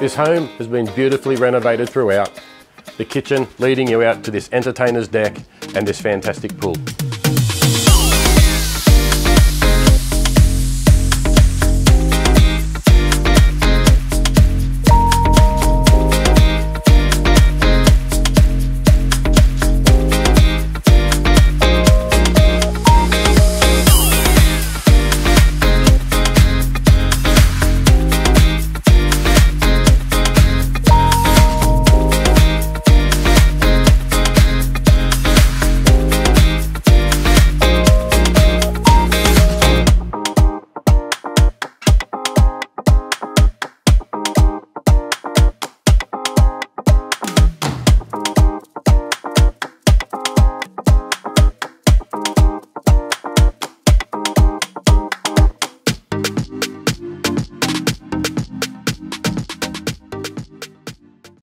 This home has been beautifully renovated throughout, the kitchen leading you out to this entertainer's deck and this fantastic pool.